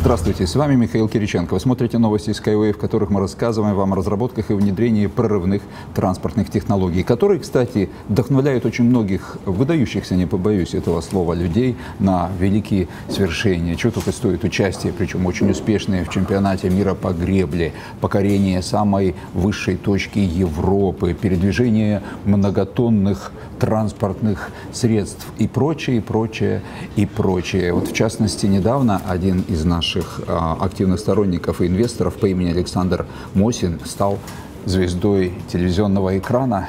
Здравствуйте, с вами Михаил Кириченко. Вы смотрите новости Skyway, в которых мы рассказываем вам о разработках и внедрении прорывных транспортных технологий, которые, кстати, вдохновляют очень многих выдающихся, не побоюсь этого слова, людей на великие свершения. Чего только стоит участие, причем очень успешное в чемпионате мира по гребле, покорение самой высшей точки Европы, передвижение многотонных транспортных средств и прочее, и прочее, и прочее. Вот в частности, недавно один из наших а, активных сторонников и инвесторов по имени Александр Мосин стал звездой телевизионного экрана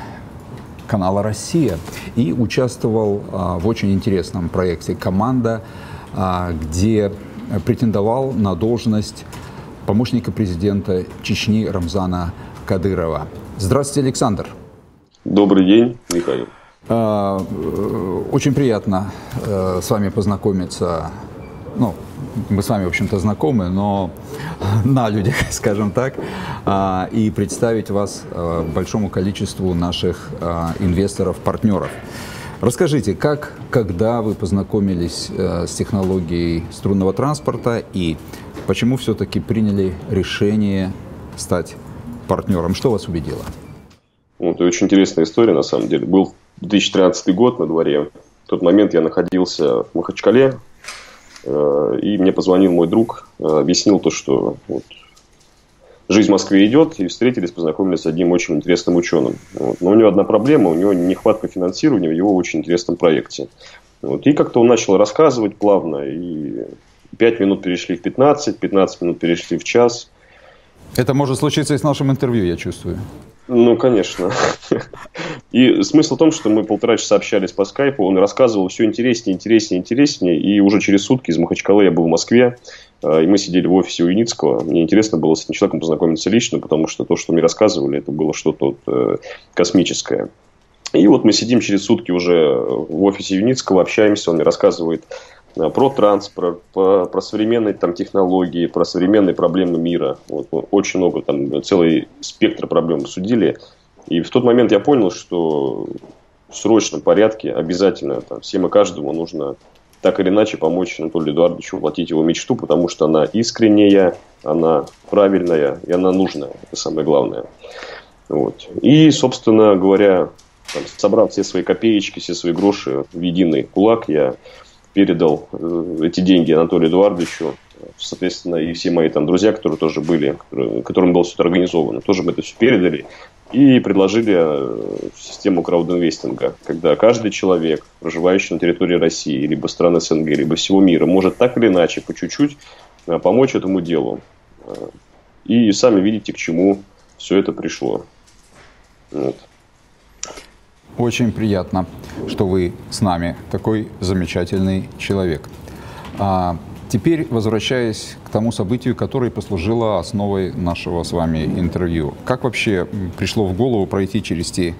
канала «Россия» и участвовал а, в очень интересном проекте «Команда», а, где претендовал на должность помощника президента Чечни Рамзана Кадырова. Здравствуйте, Александр. Добрый день, Михаил. Э, очень приятно э, с вами познакомиться ну, мы с вами, в общем-то, знакомы, но на людях, скажем так, а, и представить вас а, большому количеству наших а, инвесторов, партнеров. Расскажите, как, когда вы познакомились э, с технологией струнного транспорта и почему все-таки приняли решение стать партнером? Что вас убедило? Это очень интересная история, на самом деле. Был 2013 год на дворе. В тот момент я находился в Махачкале, Э, и мне позвонил мой друг, э, объяснил то, что вот, жизнь в Москве идет, и встретились, познакомились с одним очень интересным ученым. Вот. Но у него одна проблема, у него нехватка финансирования в его очень интересном проекте. Вот. И как-то он начал рассказывать плавно, и 5 минут перешли в 15, 15 минут перешли в час. Это может случиться и с нашим интервью, я чувствую. Ну, конечно. И смысл в том, что мы полтора часа общались по скайпу, он рассказывал все интереснее, интереснее, интереснее, и уже через сутки из Махачкалы я был в Москве, э, и мы сидели в офисе Юницкого. Мне интересно было с этим человеком познакомиться лично, потому что то, что мне рассказывали, это было что-то вот, э, космическое. И вот мы сидим через сутки уже в офисе Юницкого, общаемся, он мне рассказывает Э, про транспорт, про, про современные там, технологии, про современные проблемы мира. Вот, очень много, там, целый спектр проблем судили. И в тот момент я понял, что в срочном порядке обязательно там, всем и каждому нужно так или иначе помочь Анатолию Эдуардовичу воплотить его мечту, потому что она искренняя, она правильная и она нужная. Это самое главное. Вот. И, собственно говоря, там, собрав все свои копеечки, все свои гроши в единый кулак, я передал э, эти деньги Анатолию Эдуардовичу, соответственно, и все мои там друзья, которые тоже были, которые, которым было все это организовано, тоже мы это все передали и предложили э, систему краудинвестинга, когда каждый человек, проживающий на территории России, либо стран СНГ, либо всего мира, может так или иначе, по чуть-чуть э, помочь этому делу. И сами видите, к чему все это пришло. Вот. Очень приятно, что вы с нами, такой замечательный человек. Теперь, возвращаясь к тому событию, которое послужило основой нашего с вами интервью. Как вообще пришло в голову пройти через те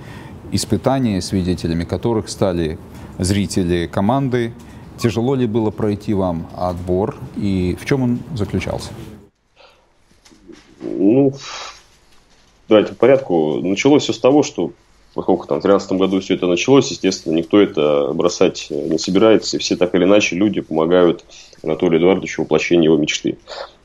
испытания, свидетелями которых стали зрители команды? Тяжело ли было пройти вам отбор и в чем он заключался? Ну, давайте по порядку. Началось все с того, что поскольку там в 2013 году все это началось, естественно, никто это бросать не собирается, и все так или иначе люди помогают Анатолию Эдуардовичу в его мечты.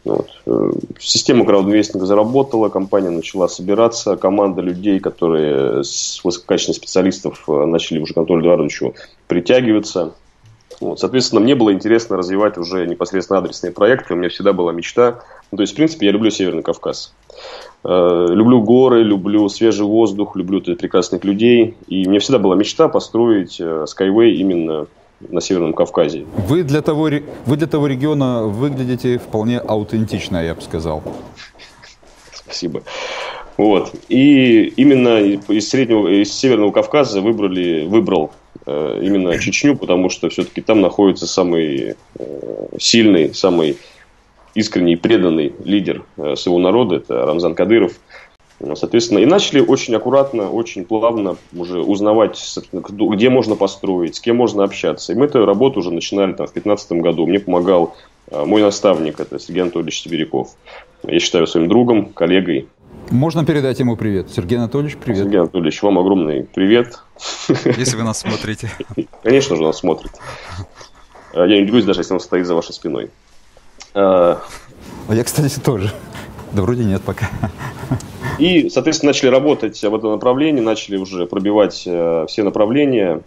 Вот. Э, система краудинвестинга заработала, компания начала собираться, команда людей, которые с высококачественных специалистов э, начали уже к Анатолию Эдуардовичу притягиваться. Вот. Соответственно, мне было интересно развивать уже непосредственно адресные проекты. У меня всегда была мечта. Ну, то есть, в принципе, я люблю Северный Кавказ. Э, люблю горы, люблю свежий воздух, люблю прекрасных людей. И мне всегда была мечта построить э, Skyway именно на Северном Кавказе. Вы для того, вы для того региона выглядите вполне аутентично, я бы сказал. Спасибо. Вот. И именно из, среднего, из Северного Кавказа выбрали, выбрал э, именно Чечню, потому что все-таки там находится самый э, сильный, самый искренний, преданный лидер э, своего народа, это Рамзан Кадыров. Соответственно, и начали очень аккуратно, очень плавно уже узнавать, где можно построить, с кем можно общаться. И мы эту работу уже начинали там, в 2015 году. Мне помогал э, мой наставник, это Сергей Анатольевич Сибиряков. Я считаю своим другом, коллегой. Можно передать ему привет. Сергей Анатольевич, привет. Сергей Анатольевич, вам огромный привет. Если вы нас смотрите. Конечно же, нас смотрит. Я не удивлюсь, даже если он стоит за вашей спиной. А, а я, кстати, тоже. Да вроде нет пока. И, соответственно, начали работать в этом направлении, начали уже пробивать э, все направления,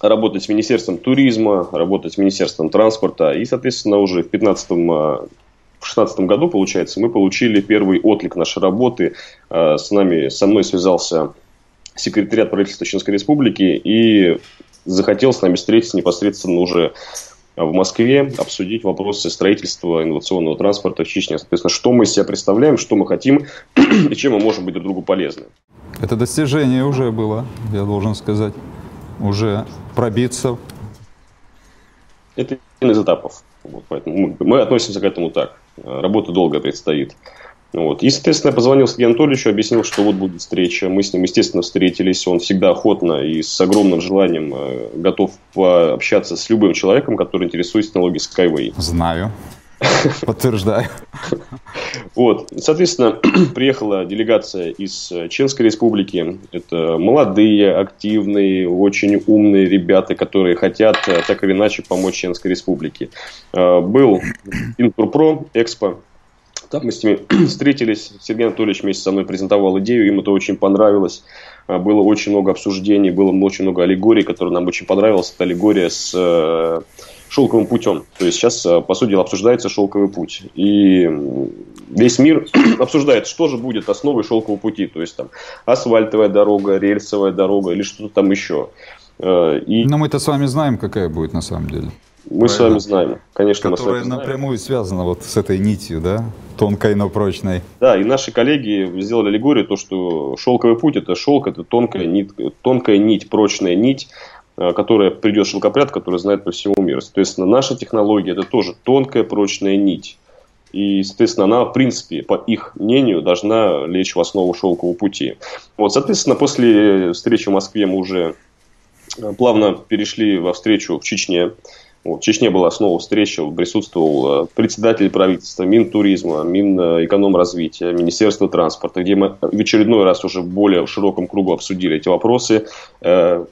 работать с Министерством туризма, работать с Министерством транспорта. И, соответственно, уже в 2015 э, в 2016 году, получается, мы получили первый отклик нашей работы. Э, с нами, со мной связался секретариат правительства Чеченской Республики и захотел с нами встретиться непосредственно уже в Москве, обсудить вопросы строительства инновационного транспорта в Чечне. Соответственно, что мы из себя представляем, что мы хотим и чем мы можем быть друг другу полезны. Это достижение уже было, я должен сказать. Уже пробиться. Это один из этапов. Вот, поэтому мы, мы относимся к этому так. Работа долго предстоит. Вот. И, соответственно, я позвонил Сергею Анатольевичу, объяснил, что вот будет встреча. Мы с ним, естественно, встретились. Он всегда охотно и с огромным желанием э, готов пообщаться с любым человеком, который интересуется технологией Skyway. Знаю. Подтверждаю. Вот. Соответственно, приехала делегация из Ченской республики. Это молодые, активные, очень умные ребята, которые хотят э, так или иначе помочь Ченской республике. Э, был Интурпро, Экспо, там мы с ними встретились. Сергей Анатольевич вместе со мной презентовал идею, им это очень понравилось. А, было очень много обсуждений, было очень много аллегорий, которые нам очень понравилось. Это аллегория с э, шелковым путем. То есть сейчас, э, по сути дела, обсуждается шелковый путь. И весь мир обсуждает, что же будет основой шелкового пути. То есть там асфальтовая дорога, рельсовая дорога или что-то там еще. Э, и... Но мы-то с вами знаем, какая будет на самом деле. Мы Правильно. с вами знаем, конечно, Которая мы напрямую связана вот с этой нитью, да? Тонкой, но прочной. Да, и наши коллеги сделали аллегорию, то, что шелковый путь – это шелк, это тонкая нить, тонкая нить, прочная нить, э, которая придет шелкопряд, который знает по всему миру. Соответственно, наша технология – это тоже тонкая, прочная нить. И, соответственно, она, в принципе, по их мнению, должна лечь в основу шелкового пути. Вот, соответственно, после встречи в Москве мы уже э, плавно перешли во встречу в Чечне. В Чечне была снова встреча, присутствовал э, председатель правительства, Минтуризма, Минэкономразвития, Министерство транспорта, где мы в очередной раз уже в более широком кругу обсудили эти вопросы. Э,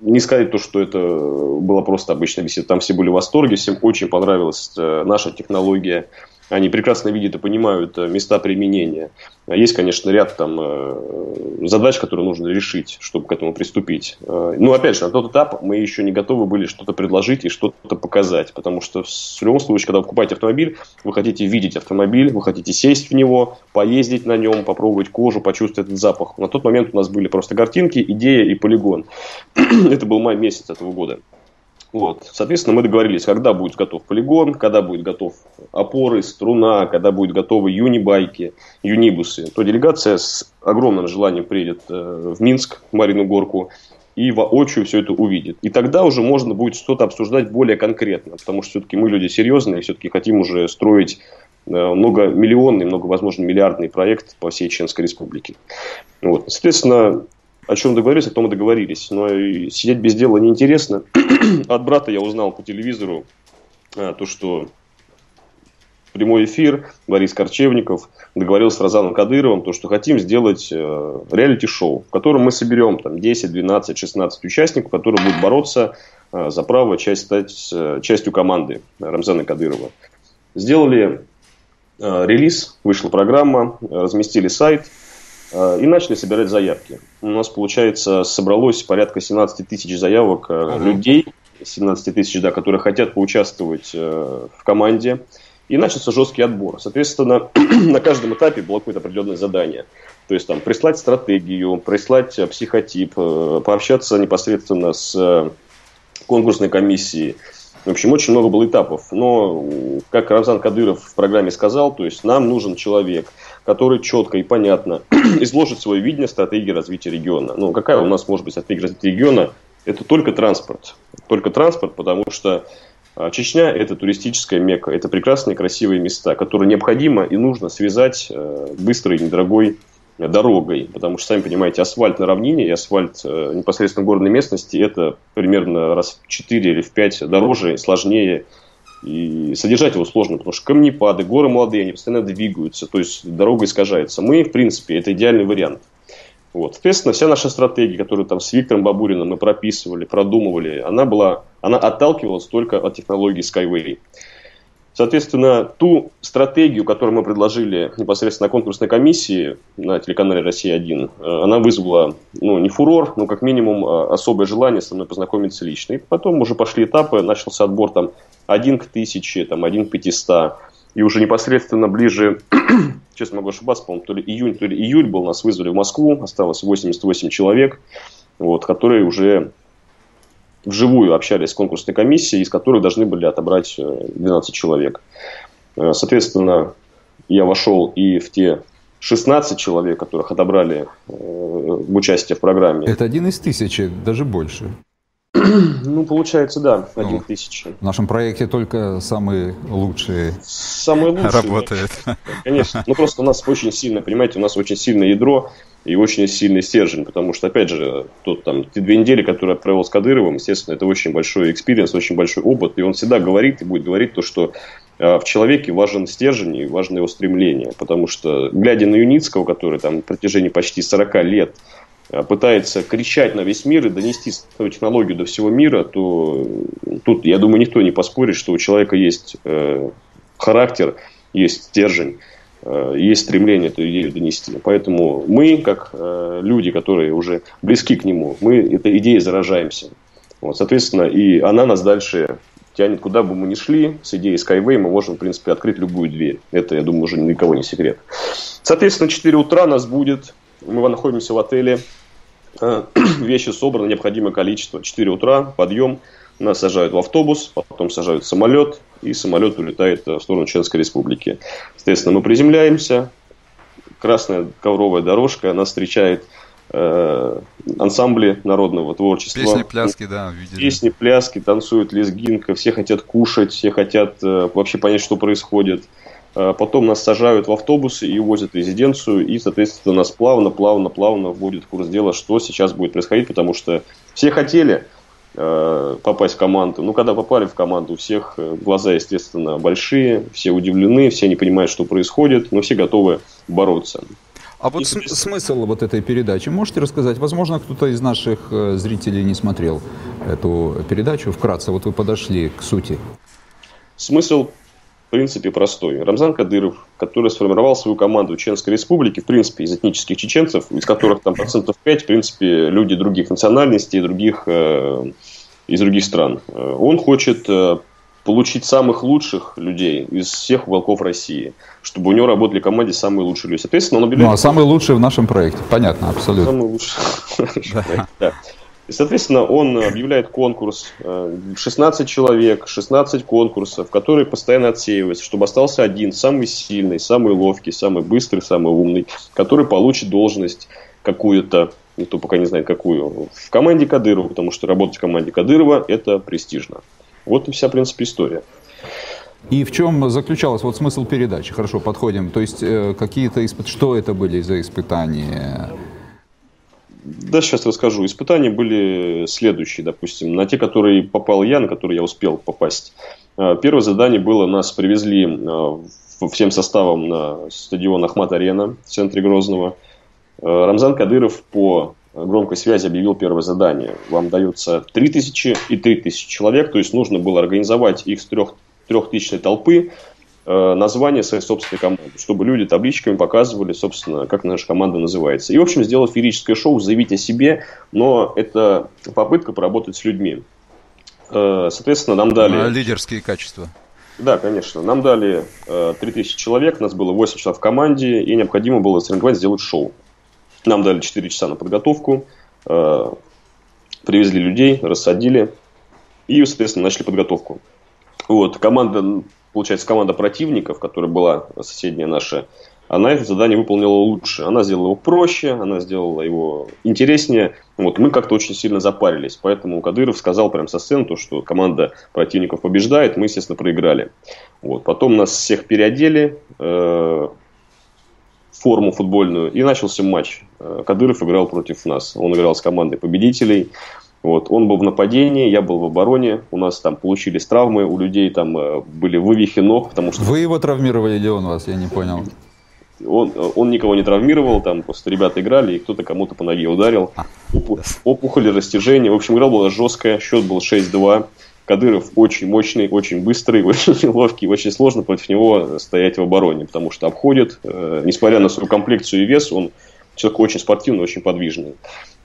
не сказать то, что это была просто обычная беседа, там все были в восторге, всем очень понравилась э, наша технология, они прекрасно видят и понимают э, места применения. Есть, конечно, ряд там э, задач, которые нужно решить, чтобы к этому приступить. Э, ну, опять же, на тот этап мы еще не готовы были что-то предложить и что-то показать. Потому что в любом случае, когда вы покупаете автомобиль, вы хотите видеть автомобиль, вы хотите сесть в него, поездить на нем, попробовать кожу, почувствовать этот запах. На тот момент у нас были просто картинки, идея и полигон. Это был май месяц этого года. Вот. Соответственно, мы договорились, когда будет готов полигон, когда будет готов опоры, струна, когда будут готовы юнибайки, юнибусы. То делегация с огромным желанием приедет э, в Минск, в Марину Горку, и воочию все это увидит. И тогда уже можно будет что-то обсуждать более конкретно, потому что все-таки мы люди серьезные, все-таки хотим уже строить э, многомиллионный, много, возможно, миллиардный проект по всей Чеченской республике. Вот. Соответственно, о чем договорились, о том и договорились. Но и сидеть без дела неинтересно. От брата я узнал по телевизору а, то, что прямой эфир, Борис Корчевников договорился с Розаном Кадыровым, то, что хотим сделать э, реалити-шоу, в котором мы соберем там, 10, 12, 16 участников, которые будут бороться э, за право часть, стать э, частью команды Рамзана Кадырова. Сделали э, релиз, вышла программа, разместили сайт – Э, и начали собирать заявки. У нас, получается, собралось порядка 17 тысяч заявок uh людей, 17 тысяч, да, которые хотят поучаствовать э, в команде. И начался жесткий отбор. Соответственно, на каждом этапе было какое-то определенное задание. То есть там прислать стратегию, прислать психотип, пообщаться непосредственно с конкурсной комиссией. В общем, очень много было этапов. Но, как Рамзан Кадыров в программе сказал, то есть нам нужен человек – который четко и понятно изложит свое видение стратегии развития региона. Ну, какая у нас может быть стратегия развития региона? Это только транспорт. Только транспорт, потому что а, Чечня – это туристическая мека, это прекрасные красивые места, которые необходимо и нужно связать э, быстрой недорогой дорогой, потому что, сами понимаете, асфальт на равнине и асфальт э, непосредственно горной местности – это примерно раз в 4 или в 5 дороже, сложнее и содержать его сложно, потому что камнепады, горы молодые, они постоянно двигаются, то есть дорога искажается. Мы, в принципе, это идеальный вариант. Вот. Соответственно, вся наша стратегия, которую там с Виктором Бабуриным мы прописывали, продумывали, она была, она отталкивалась только от технологии Skyway. Соответственно, ту стратегию, которую мы предложили непосредственно на конкурсной комиссии на телеканале «Россия-1», э, она вызвала, ну, не фурор, но как минимум э, особое желание со мной познакомиться лично. И потом уже пошли этапы, начался отбор там один к тысяче, там один к пятиста. И уже непосредственно ближе, честно могу ошибаться, по-моему, то ли июнь, то ли июль был, нас вызвали в Москву, осталось 88 человек, вот, которые уже вживую общались с конкурсной комиссией, из которых должны были отобрать 12 э, человек. Э, соответственно, я вошел и в те 16 человек, которых отобрали э, в участие в программе. Это один из тысячи, даже больше. Ну, получается, да, ну, один ну, тысяча. В нашем проекте только самые лучшие. Самые лучшие. Работает. Конечно. Ну, просто у нас очень сильно, понимаете, у нас очень сильное ядро и очень сильный стержень, потому что, опять же, тот, там, те две недели, которые я провел с Кадыровым, естественно, это очень большой experience, очень большой опыт, и он всегда говорит и будет говорить то, что э, в человеке важен стержень и важно его стремление, потому что, глядя на Юницкого, который там на протяжении почти 40 лет пытается кричать на весь мир и донести свою технологию до всего мира, то тут, я думаю, никто не поспорит, что у человека есть э, характер, есть стержень, Э, есть стремление эту идею донести. Поэтому мы, как э, люди, которые уже близки к нему, мы этой идеей заражаемся. Вот, соответственно, и она нас дальше тянет, куда бы мы ни шли, с идеей Skyway мы можем, в принципе, открыть любую дверь. Это, я думаю, уже никого не секрет. Соответственно, 4 утра нас будет, мы находимся в отеле, э, вещи собраны, необходимое количество. 4 утра, подъем, нас сажают в автобус, потом сажают в самолет, и самолет улетает в сторону Чеченской Республики. Соответственно, мы приземляемся, красная ковровая дорожка, нас встречает э, ансамбли народного творчества. Песни, пляски, да, видели. Песни, пляски, танцуют лезгинка, все хотят кушать, все хотят э, вообще понять, что происходит. Э, потом нас сажают в автобусы и увозят в резиденцию, и, соответственно, нас плавно, плавно, плавно вводят в курс дела, что сейчас будет происходить, потому что все хотели, Э, попасть в команду. Ну, когда попали в команду, у всех э, глаза, естественно, большие, все удивлены, все не понимают, что происходит, но все готовы бороться. А вот И, смысл вот этой передачи можете рассказать? Возможно, кто-то из наших э, зрителей не смотрел эту передачу. Вкратце, вот вы подошли к сути. Смысл в принципе, простой. Рамзан Кадыров, который сформировал свою команду в Чеченской Республике, в принципе, из этнических чеченцев, из которых там процентов 5, в принципе, люди других национальностей, других, э, из других стран. Э, он хочет э, получить самых лучших людей из всех волков России, чтобы у него работали в команде самые лучшие люди. Соответственно, он объявляет... Ну, а самые лучшие в нашем проекте, понятно, абсолютно. Самые лучшие. Да. И, соответственно, он объявляет конкурс, 16 э, человек, 16 конкурсов, которые постоянно отсеиваются, чтобы остался один, самый сильный, самый ловкий, самый быстрый, самый умный, который получит должность какую-то, никто пока не знает какую, в команде Кадырова, потому что работать в команде Кадырова – это престижно. Вот и вся, в принципе, история. И в чем заключалась вот смысл передачи? Хорошо, подходим. То есть э, какие-то испытания, что это были за испытания? Да, сейчас расскажу. Испытания были следующие, допустим, на те, которые попал я, на которые я успел попасть. А, первое задание было, нас привезли а, всем составом на стадион Ахмат-Арена в центре Грозного. А, Рамзан Кадыров по громкой связи объявил первое задание. Вам дается 3000 и 3000 человек, то есть нужно было организовать их с трех, трехтысячной толпы название своей собственной команды, чтобы люди табличками показывали, собственно, как наша команда называется. И, в общем, сделать феерическое шоу, заявить о себе, но это попытка поработать с людьми. Э, соответственно, нам дали... Лидерские качества. Да, конечно. Нам дали э, 3000 человек, нас было 8 человек в команде, и необходимо было соревновать, сделать шоу. Нам дали 4 часа на подготовку, э, привезли людей, рассадили, и, соответственно, начали подготовку. Вот, команда получается, команда противников, которая была соседняя наша, она это задание выполнила лучше. Она сделала его проще, она сделала его интереснее. Вот, мы как-то очень сильно запарились. Поэтому Кадыров сказал прямо со сцены, то, что команда противников побеждает, мы, естественно, проиграли. Вот. Потом нас всех переодели э, форму футбольную, и начался матч. Э, Кадыров играл против нас. Он играл с командой победителей. Вот. Он был в нападении, я был в обороне. У нас там получились травмы, у людей там э, были вывихи ног, потому что... Вы его травмировали или он вас, я не понял. Он, он никого не травмировал, там просто ребята играли, и кто-то кому-то по ноге ударил. А, Опухоли, растяжение. В общем, игра была жесткая, счет был 6-2. Кадыров очень мощный, очень быстрый, очень ловкий, очень сложно против него стоять в обороне, потому что обходит, э, несмотря на свою комплекцию и вес, он человек очень спортивный, очень подвижный.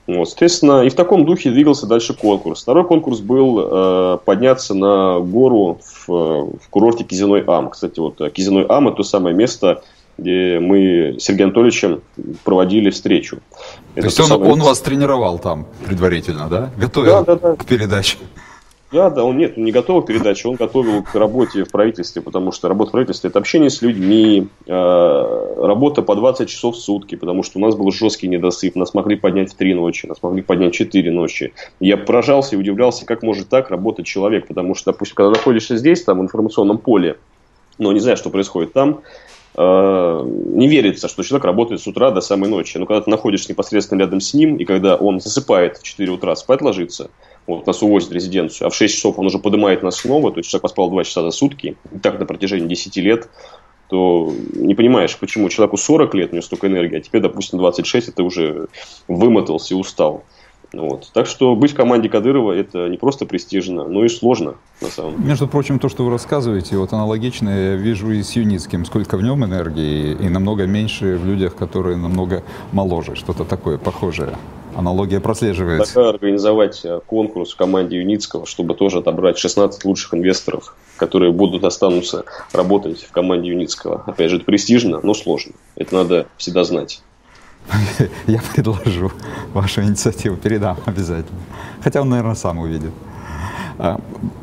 Вот, соответственно, и в таком духе двигался дальше конкурс. Второй конкурс был э, подняться на гору в, в курорте Кизиной Ам. Кстати, вот э, Кизиной Ам – это то самое место, где мы с Сергеем Анатольевичем проводили встречу. То есть он, самое... он вас тренировал там предварительно, да? Готовил да, да, да. к передаче? Да, да, он нет, не готовил к передаче, он готовил к работе в правительстве, потому что работа в правительстве – это общение с людьми, э, работа по 20 часов в сутки, потому что у нас был жесткий недосып, нас могли поднять в 3 ночи, нас могли поднять в 4 ночи. Я поражался и удивлялся, как может так работать человек, потому что, допустим, когда находишься здесь, там, в информационном поле, но не знаешь, что происходит там, э, не верится, что человек работает с утра до самой ночи. Но когда ты находишься непосредственно рядом с ним, и когда он засыпает в 4 утра, спать ложится – вот, нас увозят в резиденцию, а в 6 часов он уже поднимает нас снова, то есть человек поспал 2 часа за сутки, и так на протяжении 10 лет, то не понимаешь, почему человеку 40 лет, у него столько энергии, а тебе, допустим, 26, и ты уже вымотался и устал. Вот. Так что быть в команде Кадырова это не просто престижно, но и сложно на самом деле. Между прочим, то, что вы рассказываете, вот аналогично я вижу и с Юницким, сколько в нем энергии, и намного меньше в людях, которые намного моложе, что-то такое похожее. Аналогия прослеживается. Такая организовать э, конкурс в команде Юницкого, чтобы тоже отобрать 16 лучших инвесторов, которые будут останутся работать в команде Юницкого. Опять же, это престижно, но сложно. Это надо всегда знать. Я предложу вашу инициативу, передам обязательно. Хотя он, наверное, сам увидит. А,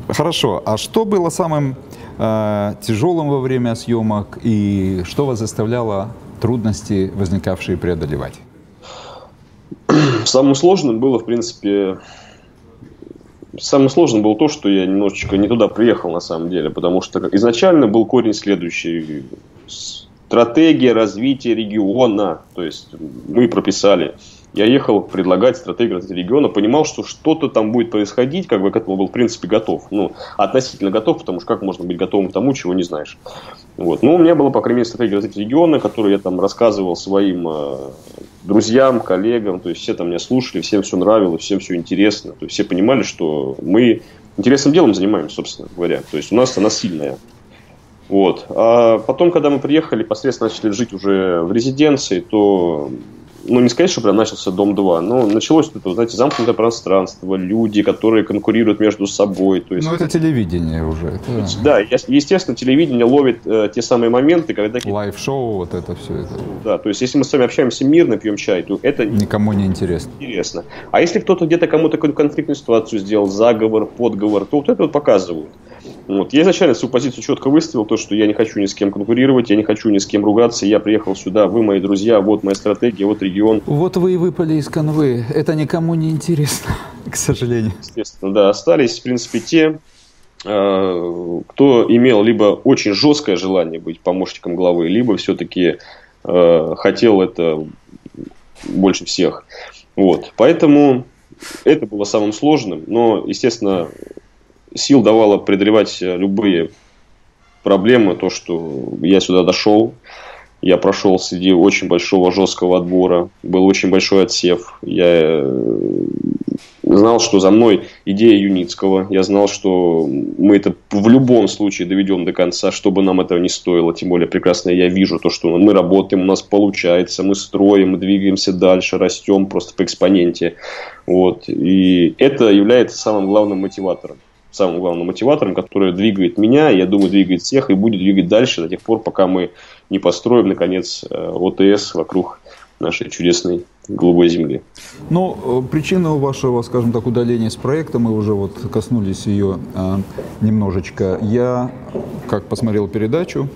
хорошо. А что было самым э, тяжелым во время съемок и что вас заставляло трудности, возникавшие, преодолевать? Самым сложным было, в принципе, самым сложным было то, что я немножечко не туда приехал на самом деле, потому что изначально был корень следующий. Стратегия развития региона. То есть мы прописали я ехал предлагать стратегию развития региона, понимал, что что-то там будет происходить, как бы к этому был, в принципе, готов. Ну, относительно готов, потому что как можно быть готовым к тому, чего не знаешь. Вот. Но у меня была, по крайней мере, стратегия развития региона, которую я там рассказывал своим э, друзьям, коллегам, то есть все там меня слушали, всем все нравилось, всем все интересно, то есть все понимали, что мы интересным делом занимаемся, собственно говоря. То есть у нас она сильная. Вот. А потом, когда мы приехали, непосредственно начали жить уже в резиденции, то ну, не сказать, что прям начался Дом 2, но началось это, знаете, замкнутое пространство, люди, которые конкурируют между собой. То есть, ну, это телевидение уже. Это... Да, естественно, телевидение ловит э, те самые моменты, когда... Лайв-шоу, вот это все это. Да, то есть, если мы с вами общаемся мирно, пьем чай, то это... Никому не интересно. Интересно. А если кто-то где-то кому-то какую-то конфликтную ситуацию сделал, заговор, подговор, то вот это вот показывают. Вот. Я изначально свою позицию четко выставил, то, что я не хочу ни с кем конкурировать, я не хочу ни с кем ругаться, я приехал сюда, вы мои друзья, вот моя стратегия, вот регион. Вот вы и выпали из конвы, это никому не интересно, к сожалению. Естественно, да, остались, в принципе, те, э, кто имел либо очень жесткое желание быть помощником главы, либо все-таки э, хотел это больше всех. Вот. Поэтому это было самым сложным, но, естественно, сил давало преодолевать любые проблемы, то, что я сюда дошел, я прошел среди очень большого жесткого отбора, был очень большой отсев. Я э, знал, что за мной идея Юницкого. Я знал, что мы это в любом случае доведем до конца, чтобы нам этого не стоило. Тем более прекрасно я вижу то, что мы работаем, у нас получается, мы строим, мы двигаемся дальше, растем просто по экспоненте. Вот. И это является самым главным мотиватором самым главным мотиватором, который двигает меня, я думаю, двигает всех и будет двигать дальше до тех пор, пока мы не построим, наконец, э, ОТС вокруг нашей чудесной голубой земли. Ну, э, причина вашего, скажем так, удаления с проекта, мы уже вот коснулись ее э, немножечко. Я, как посмотрел передачу,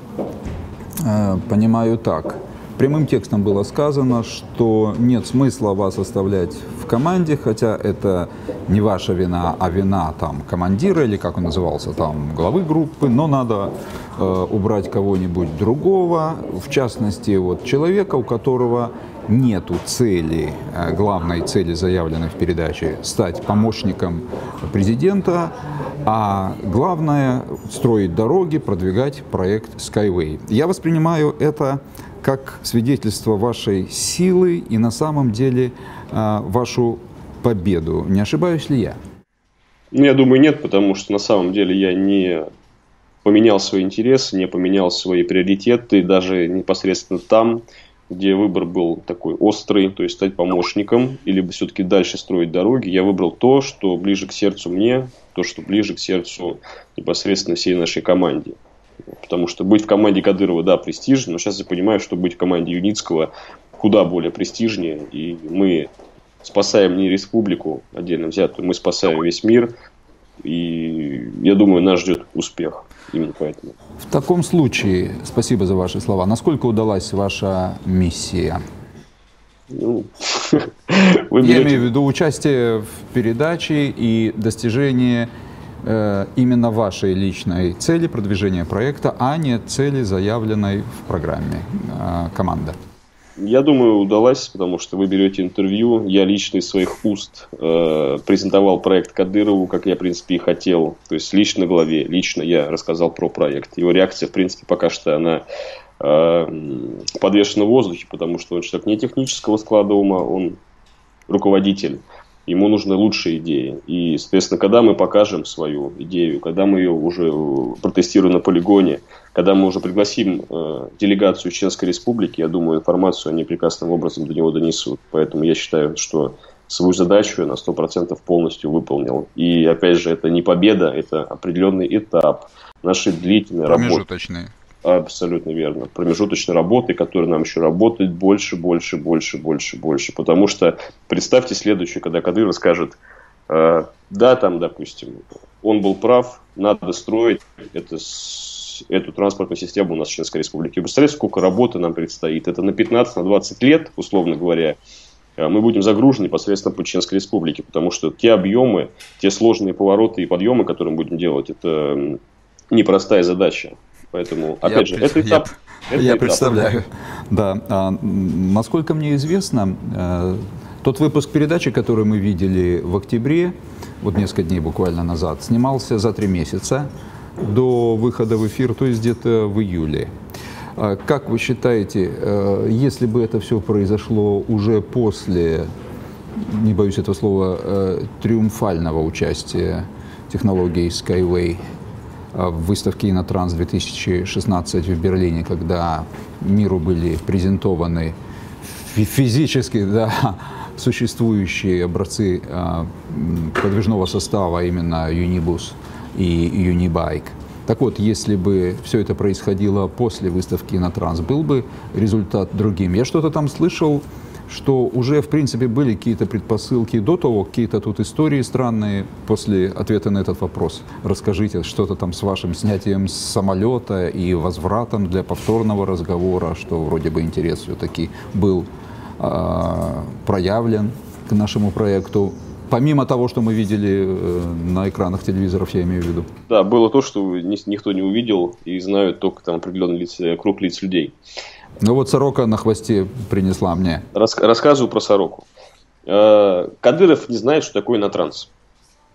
э, понимаю так – Прямым текстом было сказано, что нет смысла вас оставлять в команде, хотя это не ваша вина, а вина там командира или как он назывался, там главы группы, но надо э, убрать кого-нибудь другого, в частности вот человека, у которого нету цели, э, главной цели, заявленной в передаче, стать помощником президента, а главное строить дороги, продвигать проект Skyway. Я воспринимаю это как свидетельство вашей силы и на самом деле а, вашу победу. Не ошибаюсь ли я? Ну, я думаю, нет, потому что на самом деле я не поменял свои интересы, не поменял свои приоритеты, даже непосредственно там, где выбор был такой острый, то есть стать помощником, или все-таки дальше строить дороги, я выбрал то, что ближе к сердцу мне, то, что ближе к сердцу непосредственно всей нашей команде. Потому что быть в команде Кадырова, да, престижно, но сейчас я понимаю, что быть в команде Юницкого куда более престижнее, и мы спасаем не республику отдельно взятую, мы спасаем весь мир, и я думаю, нас ждет успех именно поэтому. В таком случае, спасибо за ваши слова, насколько удалась ваша миссия? Ну, Я имею в виду участие в передаче и достижение именно вашей личной цели продвижения проекта, а не цели, заявленной в программе э, команда. Я думаю, удалась, потому что вы берете интервью. Я лично из своих уст э, презентовал проект Кадырову, как я, в принципе, и хотел. То есть, лично главе, лично я рассказал про проект. Его реакция, в принципе, пока что она э, подвешена в воздухе, потому что он человек не технического склада ума, он руководитель ему нужны лучшие идеи. И, соответственно, когда мы покажем свою идею, когда мы ее уже протестируем на полигоне, когда мы уже пригласим э, делегацию Чеченской Республики, я думаю, информацию они прекрасным образом до него донесут. Поэтому я считаю, что свою задачу я на 100% полностью выполнил. И, опять же, это не победа, это определенный этап нашей длительной работы. Промежуточный. Абсолютно верно. Промежуточной работы, которая нам еще работает больше, больше, больше, больше, больше. Потому что представьте следующее, когда Кадыров скажет, э, да, там, допустим, он был прав, надо строить это, эту транспортную систему у нас в Чеченской Республике. Представляете, сколько работы нам предстоит? Это на 15-20 на лет, условно говоря, э, мы будем загружены непосредственно по Чеченской Республике, потому что те объемы, те сложные повороты и подъемы, которые мы будем делать, это непростая задача. Поэтому, опять я, же, это этап. Я, это я этап. представляю. Да. А, насколько мне известно, э, тот выпуск передачи, который мы видели в октябре, вот несколько дней буквально назад, снимался за три месяца до выхода в эфир, то есть где-то в июле. А как вы считаете, э, если бы это все произошло уже после, не боюсь этого слова, э, триумфального участия технологий Skyway в выставке «Инотранс» 2016 в Берлине, когда миру были презентованы физически да, существующие образцы э, подвижного состава, именно Unibus и Unibike. Так вот, если бы все это происходило после выставки на транс, был бы результат другим. Я что-то там слышал что уже, в принципе, были какие-то предпосылки до того, какие-то тут истории странные после ответа на этот вопрос. Расскажите что-то там с вашим снятием с самолета и возвратом для повторного разговора, что вроде бы интерес все-таки был э, проявлен к нашему проекту. Помимо того, что мы видели э, на экранах телевизоров, я имею в виду. Да, было то, что никто не увидел и знают только там определенный круг лиц людей. Ну вот сорока на хвосте принесла мне. Рас, рассказываю про сороку. Э, Кадыров не знает, что такое инотранс.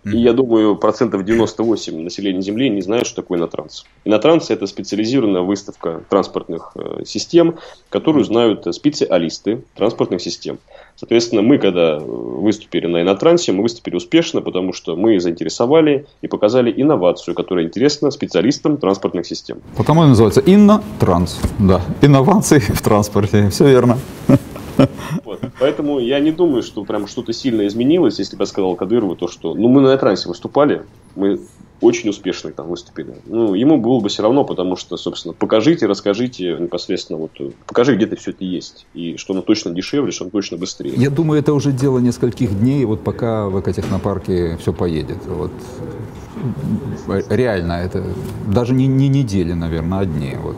И я думаю, процентов 98 населения Земли не знают, что такое инотранс. Инотранс – это специализированная выставка транспортных э, систем, которую знают специалисты транспортных систем. Соответственно, мы, когда выступили на инотрансе, мы выступили успешно, потому что мы заинтересовали и показали инновацию, которая интересна специалистам транспортных систем. Потому и называется Иннотранс. Да, инновации в транспорте. Все верно. Вот. Поэтому я не думаю, что прям что-то сильно изменилось, если бы я сказал Кадырову, то что, ну, мы на трансе выступали, мы очень успешно там выступили. Ну, ему было бы все равно, потому что, собственно, покажите, расскажите непосредственно, вот, покажи, где-то все это есть. И что оно точно дешевле, что оно точно быстрее. Я думаю, это уже дело нескольких дней, вот пока в экотехнопарке все поедет. Вот. Реально, это даже не, не недели, наверное, а дни, вот,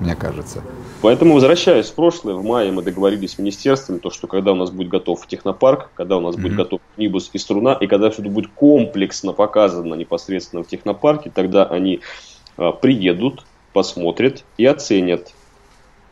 мне кажется. Поэтому, возвращаясь в прошлое, в мае мы договорились с министерством, то, что когда у нас будет готов технопарк, когда у нас mm-hmm. будет готов Нибус и Струна, и когда все это будет комплексно показано непосредственно в технопарке, тогда они а, приедут, посмотрят и оценят.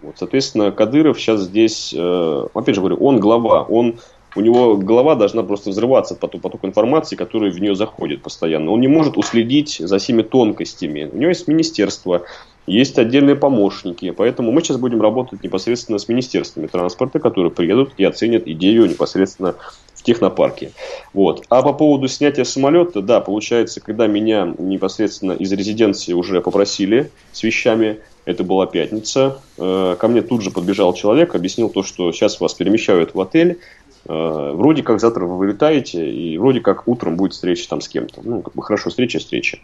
Вот, соответственно, Кадыров сейчас здесь, э, опять же говорю, он глава, он у него голова должна просто взрываться по потоку информации, который в нее заходит постоянно. Он не может уследить за всеми тонкостями. У него есть министерство, есть отдельные помощники, поэтому мы сейчас будем работать непосредственно с министерствами транспорта, которые приедут и оценят идею непосредственно в технопарке. Вот. А по поводу снятия самолета, да, получается, когда меня непосредственно из резиденции уже попросили с вещами, это была пятница, э, ко мне тут же подбежал человек, объяснил то, что сейчас вас перемещают в отель, вроде как завтра вы вылетаете, и вроде как утром будет встреча там с кем-то. Ну, как бы хорошо, встреча, встреча.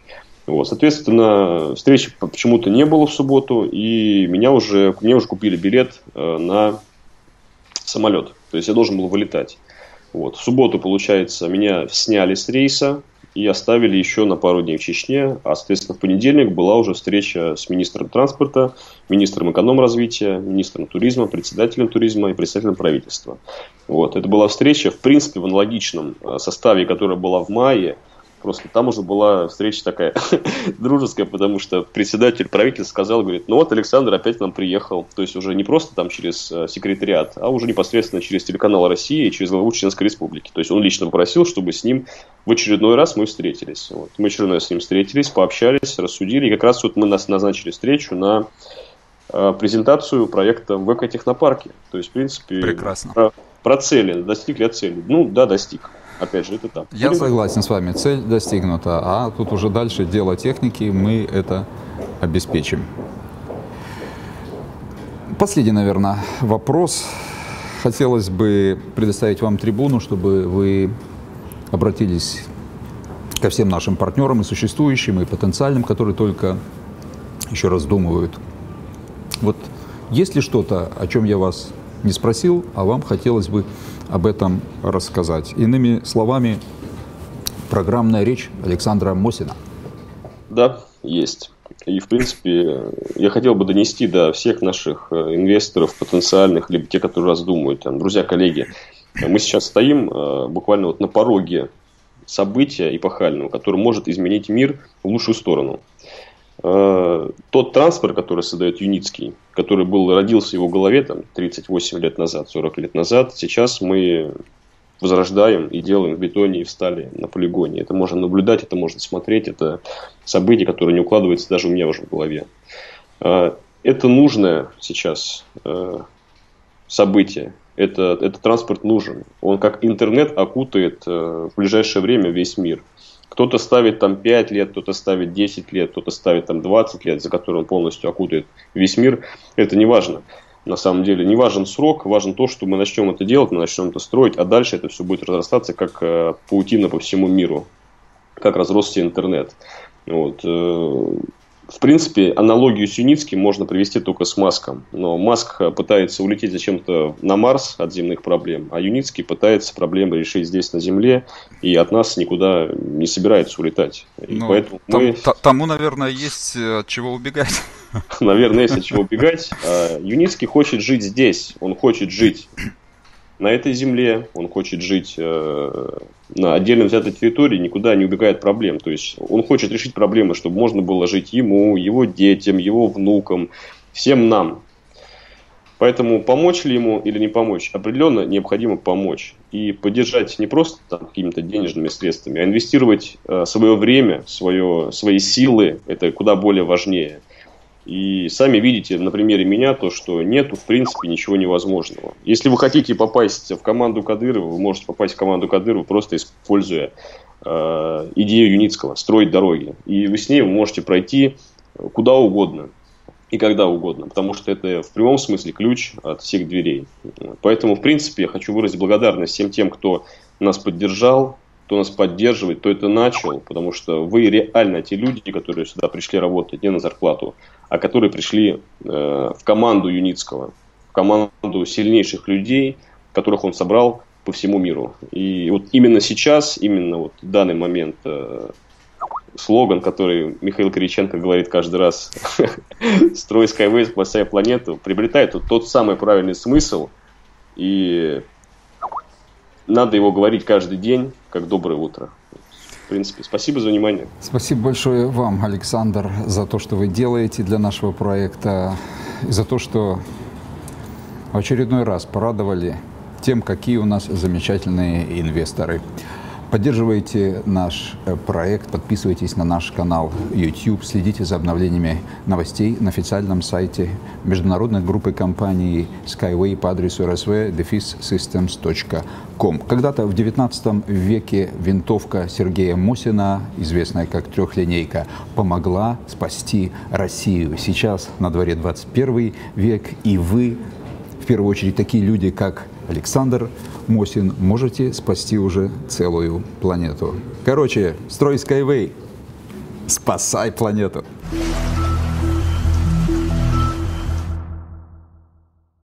Вот, соответственно, встречи почему-то не было в субботу, и меня уже, мне уже купили билет э, на самолет. То есть я должен был вылетать. Вот. В субботу, получается, меня сняли с рейса и оставили еще на пару дней в Чечне. А, соответственно, в понедельник была уже встреча с министром транспорта, министром эконом-развития, министром туризма, председателем туризма и председателем правительства. Вот. Это была встреча, в принципе, в аналогичном э, составе, которая была в мае – Просто там уже была встреча такая дружеская, потому что председатель правительства сказал, говорит, ну вот Александр опять к нам приехал. То есть уже не просто там через э, секретариат, а уже непосредственно через телеканал России и через главу Чеченской Республики. То есть он лично попросил, чтобы с ним в очередной раз мы встретились. Вот. Мы очередной раз с ним встретились, пообщались, рассудили. И как раз вот мы нас назначили встречу на э, презентацию проекта в эко-технопарке. То есть, в принципе, Прекрасно. Про, про цели. Достиг ли я цели? Ну, да, достиг. Опять же, это так. Я согласен с вами, цель достигнута, а тут уже дальше дело техники, мы это обеспечим. Последний, наверное, вопрос. Хотелось бы предоставить вам трибуну, чтобы вы обратились ко всем нашим партнерам и существующим, и потенциальным, которые только еще раздумывают. Вот есть ли что-то, о чем я вас не спросил, а вам хотелось бы об этом рассказать. Иными словами, программная речь Александра Мосина. Да, есть. И, в принципе, я хотел бы донести до всех наших э, инвесторов потенциальных, либо те, которые раздумывают, там, друзья, коллеги, мы сейчас стоим э, буквально вот на пороге события эпохального, которое может изменить мир в лучшую сторону. Э, тот транспорт, который создает Юницкий, который был, родился в его голове там, 38 лет назад, 40 лет назад, сейчас мы возрождаем и делаем в бетоне и в стали на полигоне. Это можно наблюдать, это можно смотреть, это событие, которое не укладывается даже у меня уже в голове. Э, это нужное сейчас э, событие. Это, этот транспорт нужен. Он как интернет окутает в ближайшее время весь мир. Кто-то ставит там 5 лет, кто-то ставит 10 лет, кто-то ставит там 20 лет, за которые он полностью окутает весь мир. Это не важно. На самом деле не важен срок, важно то, что мы начнем это делать, мы начнем это строить, а дальше это все будет разрастаться как э, паутина по всему миру, как разросся интернет. Вот. Э, в принципе, аналогию с Юницким можно привести только с Маском. Но Маск пытается улететь зачем-то на Марс от земных проблем, а Юницкий пытается проблемы решить здесь, на Земле, и от нас никуда не собирается улетать. И ну, поэтому там, мы... Тому, наверное, есть э, от чего убегать. Наверное, есть от чего убегать. Юницкий хочет жить здесь, он хочет жить на этой земле, он хочет жить э, на отдельно взятой территории, никуда не убегает проблем. То есть он хочет решить проблемы, чтобы можно было жить ему, его детям, его внукам, всем нам. Поэтому помочь ли ему или не помочь, определенно необходимо помочь. И поддержать не просто там, какими-то денежными средствами, а инвестировать э, свое время, свое, свои силы, это куда более важнее – и сами видите на примере меня то, что нету в принципе ничего невозможного. Если вы хотите попасть в команду Кадырова, вы можете попасть в команду Кадырова просто используя э, идею Юницкого, строить дороги. И вы с ней можете пройти куда угодно и когда угодно, потому что это в прямом смысле ключ от всех дверей. Поэтому, в принципе, я хочу выразить благодарность всем тем, кто нас поддержал, кто нас поддерживает, кто это начал, потому что вы реально те люди, которые сюда пришли работать не на зарплату, а которые пришли э, в команду Юницкого, в команду сильнейших людей, которых он собрал по всему миру. И вот именно сейчас, именно вот в данный момент э, слоган, который Михаил Кириченко говорит каждый раз, «Строй Skyway, спасай планету», приобретает вот тот самый правильный смысл, и надо его говорить каждый день, как доброе утро. В принципе, спасибо за внимание. Спасибо большое вам, Александр, за то, что вы делаете для нашего проекта, и за то, что в очередной раз порадовали тем, какие у нас замечательные инвесторы. Поддерживайте наш э, проект, подписывайтесь на наш канал YouTube, следите за обновлениями новостей на официальном сайте международной группы компаний Skyway по адресу rsv-systems.com. Когда-то в 19 веке винтовка Сергея Мосина, известная как трехлинейка, помогла спасти Россию. Сейчас на дворе 21 век, и вы, в первую очередь, такие люди, как Александр Мосин, можете спасти уже целую планету. Короче, строй Skyway, спасай планету.